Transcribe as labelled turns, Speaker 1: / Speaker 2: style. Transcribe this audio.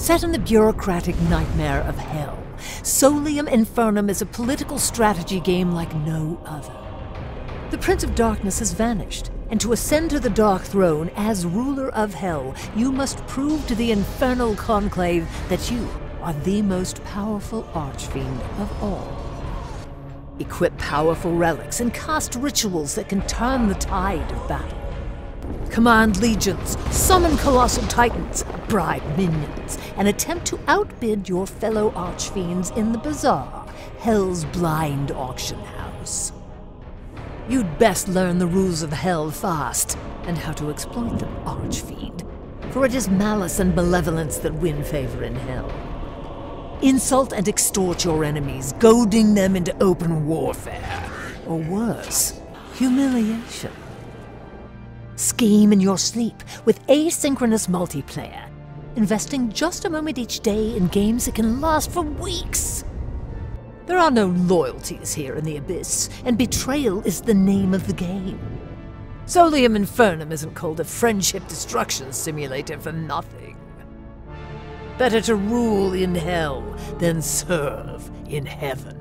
Speaker 1: Set in the bureaucratic nightmare of hell, Solium Infernum is a political strategy game like no other. The Prince of Darkness has vanished, and to ascend to the Dark Throne as ruler of Hell, you must prove to the Infernal Conclave that you are the most powerful Archfiend of all. Equip powerful relics and cast rituals that can turn the tide of battle. Command legions, summon colossal titans, bribe minions, and attempt to outbid your fellow archfiends in the bazaar, Hell's blind auction house. You'd best learn the rules of Hell fast, and how to exploit them, Archfiend. For it is malice and malevolence that win favor in Hell. Insult and extort your enemies, goading them into open warfare. Or worse, humiliation. Scheme in your sleep with asynchronous multiplayer, investing just a moment each day in games that can last for weeks. There are no loyalties here in the Abyss, and betrayal is the name of the game. Solium Infernum isn't called a friendship destruction simulator for nothing. Better to rule in hell than serve in heaven.